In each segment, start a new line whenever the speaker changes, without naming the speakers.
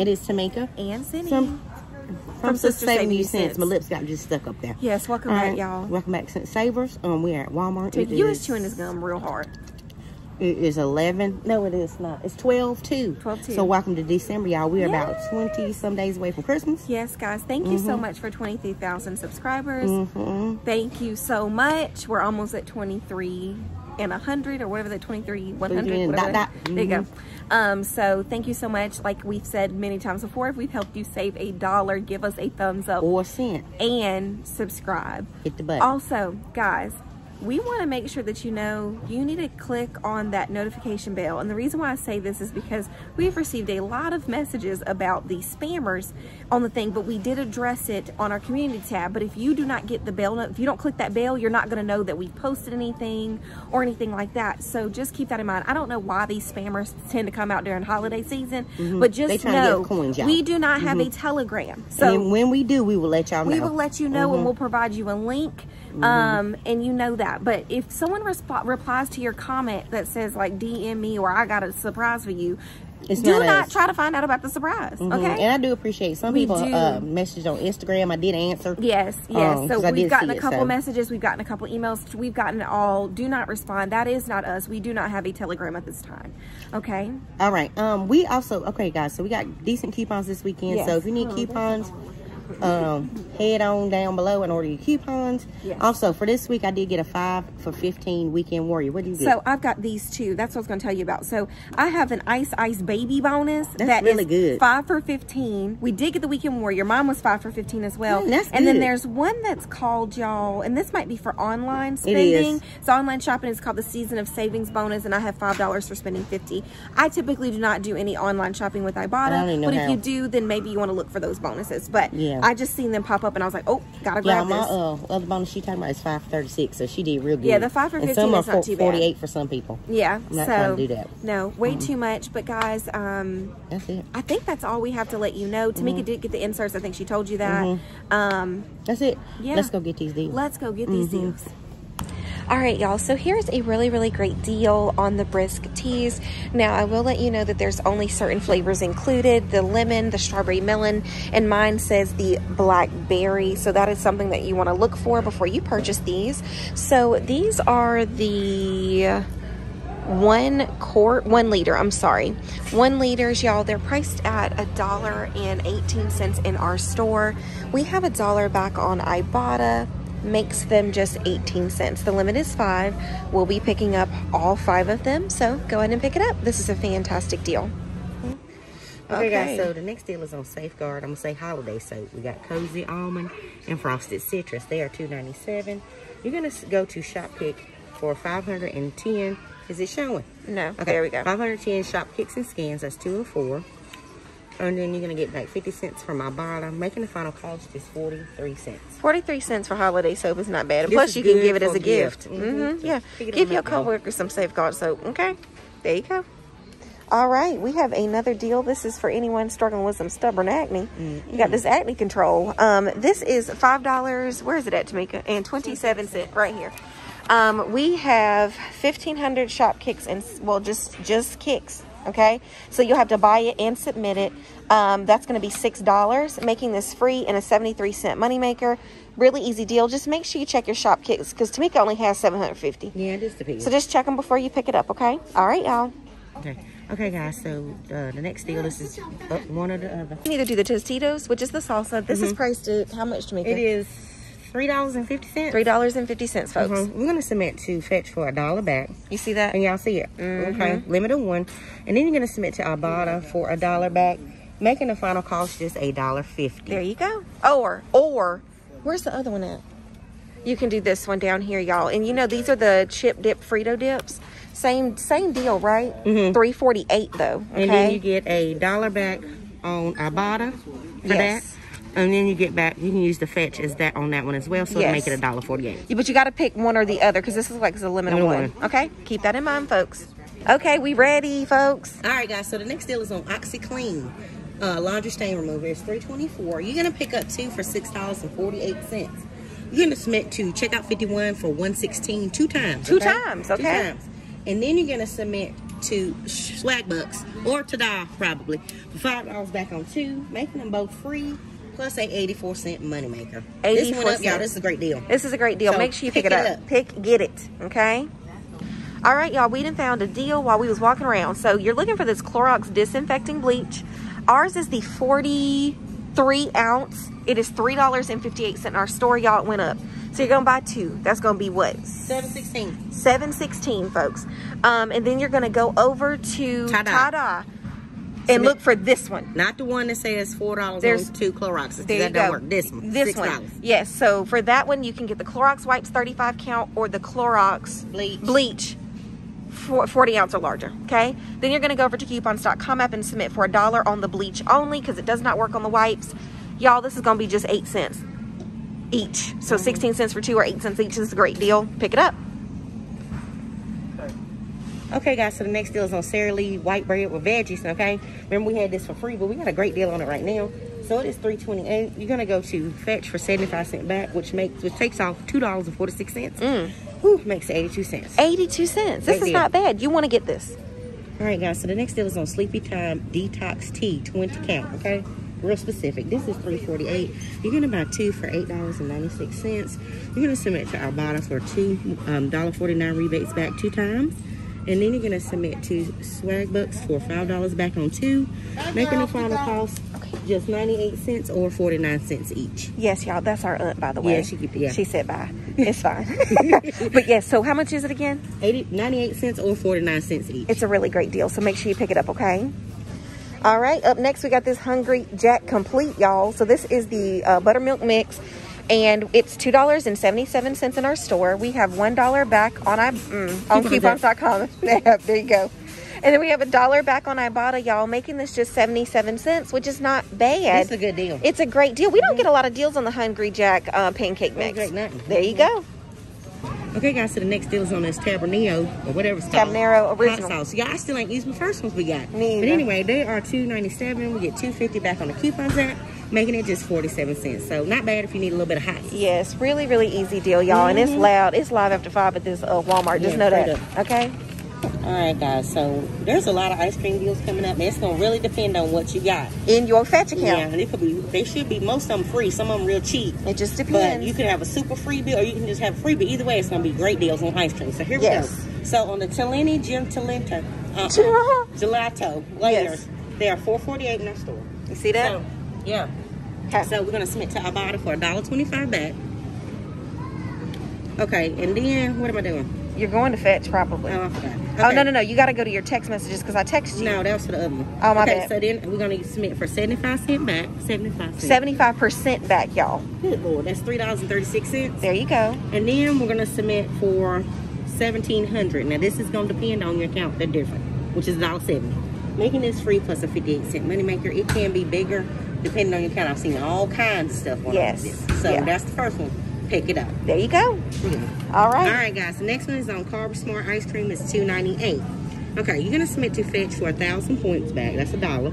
It is Tamica.
And Cindy.
From, from,
Sister
Sister
Saving You.
Cents. My lips got just stuck up there.
Yes, welcome
All
back,
right,
y'all.
Welcome back, Scent Savers. Um, we're at Walmart. It
You was
is-
chewing his gum real hard.
It is 11. No, it is not. It's 12 too.
12 too.
So welcome to December, y'all. We're about 20 some days away from Christmas.
Yes, guys. Thank you
Mm-hmm.
so much for 23,000 subscribers.
hmm
Thank you so much. We're almost at 23 and 100 or whatever the 23, 100, whatever.
dot,
that-
dot.
There you go.
Mm-hmm.
Um, so thank you so much. Like we've said many times before, if we've helped you save a dollar, give us a thumbs up
Or cent.
and subscribe.
Hit the button.
Also, guys, we want to make sure that you know you need to click on that notification bell. And the reason why I say this is because we've received a lot of messages about the spammers on the thing, but we did address it on our community tab. But if you do not get the bell, if you don't click that bell, you're not going to know that we posted anything or anything like that. So just keep that in mind. I don't know why these spammers tend to come out during holiday season, but
Mm-hmm. They
just
trying to get
know.
Mm-hmm.
we do not have a telegram.
So when we do, we will let y'all know.
we will let you know
Mm-hmm.
and we'll provide you a link um and you know that but if someone resp- replies to your comment that says like dm me or i got a surprise for you
It's
do
not
not.
Mm-hmm.
try to find out about the surprise okay
And I do appreciate some
We
people uh, messaged on Instagram. I did answer.
Yes, yes.
Um,
so we've gotten a
it,
couple
so.
messages, we've gotten a couple emails, we've gotten all. Do not respond. That is not us. We do not have a telegram at this time. Okay.
All right. Um, we also okay, guys. So we got decent coupons this weekend.
Yes.
So if you need coupons, um, head on down below and order your coupons.
Yes.
Also for this week, I did get a five for fifteen weekend warrior. What do you get?
So I've got these two. That's what I was going to tell you about. So I have an Ice Ice Baby bonus.
That's
that
really
is
good.
Five for 15. We did get the Weekend Warrior. Mine was five for 15 as well.
Mm, that's
and then there's one that's called, y'all, and this might be for online
is.
spending. So online shopping is called the Season of Savings bonus, and I have $5 for spending 50 I typically do not do any online shopping with Ibotta.
I don't even know
but if
how.
you do, then maybe you want to look for those bonuses. But
Yeah.
I just seen them pop up, and I was like, oh, gotta
yeah,
grab
my
this.
uh, other bonus she talking about is five thirty six. So she did real good.
Yeah, the five for
and
15
some
is not too bad.
forty eight for some people.
Yeah,
I'm not
so
trying to do that.
no, way too much. But guys, um,
That's it.
I think that's all we have to let you know. Tamica
Mm-hmm.
did get the inserts. I think she told you that. Um,
That's it.
Yeah.
Let's go get these deals.
let's go get these
Mm-hmm.
deals. All right, y'all. So here's a really, really great deal on the brisk teas. Now, I will let you know that there's only certain flavors included the lemon, the strawberry melon, and mine says the blackberry. So that is something that you want to look for before you purchase these. So these are the one quart one liter i'm sorry one liters y'all they're priced at a dollar and 18 cents in our store we have a dollar back on ibotta makes them just 18 cents the limit is five we'll be picking up all five of them so go ahead and pick it up this is a fantastic deal
Okay,
Okay.
guys, so the next deal is on Safeguard. I'm gonna say holiday soap. We got Cozy Almond and Frosted Citrus. They are $2.97. You're gonna go to Shopkick for 510. Is it showing?
no
Okay,
there we go
510 Shop Kicks and Scans. That's two and then you're gonna get back 50 cents from Ibotta. Making the final cost is 43 cents.
43 cents for holiday soap is not bad.
This
plus you can give it as a gift,
gift.
hmm
Mhm.
yeah. Give your coworkers some safeguard soap okay? There you go. All right we have another deal. This is for anyone struggling with some stubborn acne. You got this acne control. Um this is five dollars. Where is it at tamica? And 27 cent right here. Um we have 1500 shop kicks and well just just kicks okay? So you'll have to buy it and submit it. Um, that's going to be six dollars. Making this free and a 73 cent moneymaker. Really easy deal. Just make sure you check your shop kicks because tamica only has 750
Yeah, just the piece.
so just check them before you pick it up okay? All right y'all.
Okay. Okay, guys. So uh, the next deal, this is uh, one or the other.
you need to do the tostitos which is the salsa. This is priced at how much tamica?
It is three dollars and fifty cents.
three dollars and fifty cents folks
Mhm. We're gonna submit to fetch for a dollar back,
you see that
and y'all see it. Okay, limit of one, and then you're gonna submit to Ibotta for a dollar back, making the final cost just a dollar fifty.
There you go. Or, or, where's the other one at? You can do this one down here, y'all. And you know, these are the chip dip Frito dips. Same, same deal, right?
Mhm.
348 though. Okay.
And then you get a dollar back on Ibotta for
Yes.
that. And then you get back, you can use the fetch as that on that one as well. So to
Yes.
make it a dollar forty-eight.
Yeah, but you got to pick one or the other because this is like it's a limit of
Limit
one. Okay. Keep that in mind, folks. Okay, we ready, folks?
All right, guys. So the next deal is on OxiClean uh, laundry stain remover. It's three twenty-four. You're gonna pick up two for six dollars and forty-eight cents. You're gonna submit to checkout fifty-one for one sixteen two times.
Two times, okay.
Two times. And then you're gonna submit to Swagbucks or Tada probably for five dollars back on two, making them both free plus a 84 cent moneymaker. This
84
went up, y'all. This is a great deal.
This is a great deal.
So,
Make sure you pick,
pick
it, up.
up.
Pick, get it. Okay. All right, y'all. We done found a deal while we was walking around. So you're looking for this Clorox disinfecting bleach. Ours is the 43 ounce. It is three dollars and 58 cent in our store, y'all. It went up. So you're gonna buy two. That's gonna be what?
716.
716 folks um and then you're going to go over to
Tada.
tada and look for this one
Not the one that says four dollars
There's-
two Cloroxes.
there
that
you
don't
go
work. This one.
this
$6.
one yes so for that one you can get the clorox wipes 35 count or the clorox
Bleach.
bleach for 40 ounce or larger okay then you're going to go over to coupons.com app and submit for a dollar on the bleach only because it does not work on the wipes y'all this is going to be just eight cents each so mm-hmm. 16 cents for two or eight cents each this is a great deal pick it up
Okay, guys, so the next deal is on Sara Lee white bread with veggies, okay? Remember, we had this for free, but we got a great deal on it right now. So it is three twenty eight. You're gonna go to Fetch for 75 cent back, which makes which takes off two dollars and forty six cents.
Mm.
Whew, makes 82 cents.
82 cents this
Great
is
deal.
not bad you want to get this
All right, guys. So the next deal is on Sleepytime Detox Tea, 20 count. Okay, real specific. This is 348. You're gonna buy two for eight dollars and 96 cents. You're gonna submit to Ibotta for two um, dollar 49 rebates back two times, and then you're gonna submit to Swagbucks for five dollars back on two, making the final cost just 98 cents or 49 cents each.
Yes, y'all. That's our aunt, by the way.
Yeah, she keep- yeah.
She said bye. It's fine. but yes. So how much is it again?
80, 98 cents or 49 cents each.
It's a really great deal. So make sure you pick it up. Okay. All right. Up next, we got this Hungry Jack Complete, y'all. So this is the uh, buttermilk mix, and it's two dollars and seventy-seven cents in our store. We have one dollar back on I mm, on
Coupons.
coupons.com. There you go. And then we have a dollar back on Ibotta, y'all, making this just 77 cents, which is not bad.
It's a good deal.
It's a great deal. We don't get a lot of deals on the Hungry Jack uh, pancake mix. There you go.
Okay, guys, so the next deal is on this Tabernacle or whatever it's called.
Tabanero original.
Hot sauce. Yeah, I still ain't used my first ones we got.
Me
But anyway, they are two ninety seven. We get two fifty back on the coupons app, making it just forty seven cents. So not bad if you need a little bit of hot.
Yes, really, really easy deal, y'all. And it's loud. It's live after five at this uh, Walmart. Just
Mm-hmm. Yeah,
know that. Okay.
All right, guys. So there's a lot of ice cream deals coming up, and it's gonna really depend on what you got.
In your fetch
Yeah,
account.
and it could be. They should be most of them free. Some of them real cheap.
It just depends.
But you can have a super free bill, or you can just have free. But either way, it's gonna be great deals on ice cream. So here we go. So on the Tellini Gin Talenti uh, gelato layers,
Yes.
they are four forty eight in our store.
you see that?
So yeah.
Okay.
So we're gonna submit to Ibotta for a dollar twenty five back. Okay, and then what am I doing?
You're going to fetch probably.
Oh, I forgot.
Oh, no, no, no. You got to go to your text messages because I texted you.
No, that was for the other one.
Oh, my
okay,
bad.
so then we're gonna submit for seventy five cent back. Seventy five cent.
75% back, y'all.
Good lord, that's three dollars and thirty six cents.
There you go.
And then we're gonna submit for seventeen hundred. Now this is gonna depend on your account. They're different, which is dollar $1.70. Making this free plus a fifty-eight cent moneymaker. It can be bigger depending on your account. I've seen all kinds of stuff on
Yes.
this. So
Yeah.
that's the first one. Pick it up.
There you go.
Yeah.
All right.
All right, guys. The next one is on CarbSmart Ice Cream. It's two ninety-eight. Okay, you're gonna submit to Fetch for a thousand points back. That's a dollar.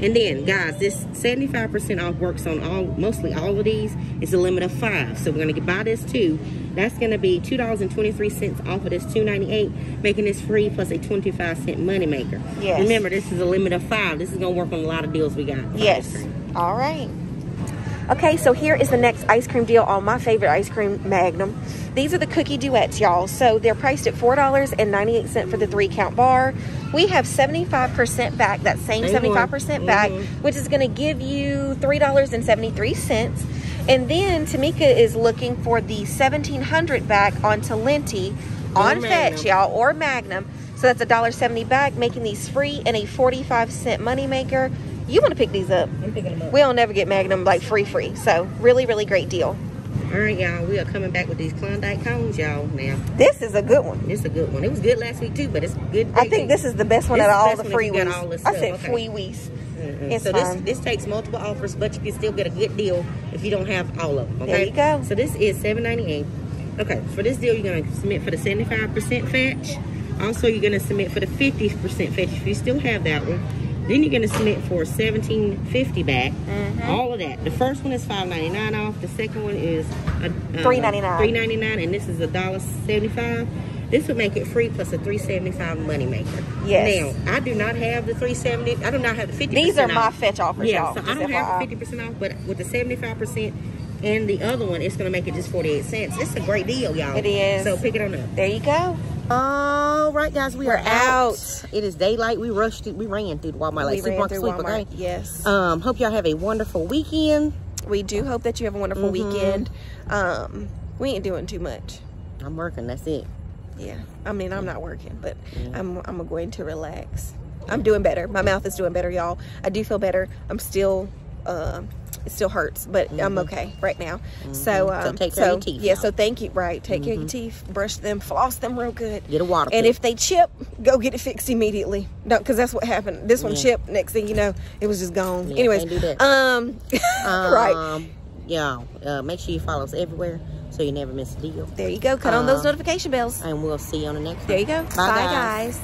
And then, guys, this 75% off works on all, mostly all of these. It's a limit of five. So we're gonna buy this too. That's gonna be $2.23 off of this $2.98, making this free plus a 25 cent money maker.
Yes.
Remember, this is a limit of five. This is gonna work on a lot of deals we got.
Yes. All right. Okay, so here is the next ice cream deal on my favorite ice cream, Magnum. These are the cookie duets, y'all. So they're priced at $4.98 for the three count bar. We have 75% back, that same
Same
75% back,
Mhm.
which is going to give you $3.73. And then Tamica is looking for the 1700 back on Talenti on
Magnum.
Fetch, y'all, or Magnum. So that's $1.70 back, making these free and a 45 cent moneymaker. You want to pick these up.
I'm picking them up.
We don't never get Magnum like free free. So really, really great deal.
All right, y'all. We are coming back with these Klondike cones, y'all. Now,
This is a good one.
This is a good one. It was good last week too, but it's good.
I think this is the best one
This
out of all
the
the
best one if
free
got all
I said
okay.
free wees.
Mm-mm. So
fine.
this this takes multiple offers, but you can still get a good deal if you don't have all of them. Okay.
There you go.
So this is seven ninety eight. Okay. For this deal, you're gonna submit for the seventy five percent fetch. Also, you're gonna submit for the fifty percent fetch if you still have that one. Then you're gonna submit for seventeen fifty back.
Mm-hmm.
All of that. The first one is five ninety nine off. The second one is uh,
$3.99.
Three ninety nine, and this is a dollar seventy five. This would make it free plus a 375 money maker.
Yes.
Now, I do not have the 370. I do not have the 50
These are my fetch offers,
Yeah,
y'all.
so I don't have the 50% off, but with the 75% and the other one, it's going to make it just 48 cents. It's a great deal, y'all.
It is.
So pick it on up.
There you go.
All right, guys, we
We're
are out.
out.
It is daylight. We rushed it. We ran through Walmart like
we through
sleep,
Walmart.
okay?
Yes.
Um, hope y'all have a wonderful weekend.
we do hope that you have a wonderful
Mhm.
weekend. Um, we ain't doing too much.
I'm working. That's it.
Yeah. I mean, I'm not working, but
Yeah.
I'm I'm going to relax. I'm doing better. My mouth is doing better, y'all. I do feel better. I'm still uh, it still hurts, but I'm okay right now. So,
Mhm. So
um,
take care of your teeth
Yeah, so thank you. Right, take care of your teeth, brush them, floss them real good.
Get a water.
And
pick.
if they chip, go get it fixed immediately. No, because that's what happened. This one
Yeah.
chipped. Next thing you know, it was just gone.
Yeah,
Anyways,
that.
um, right
Um, yeah. Uh, make sure you follow us everywhere so you never miss a deal.
there you go. Cut on those
Um,
notification bells.
And we'll see you on the next
There you go. Bye, guys.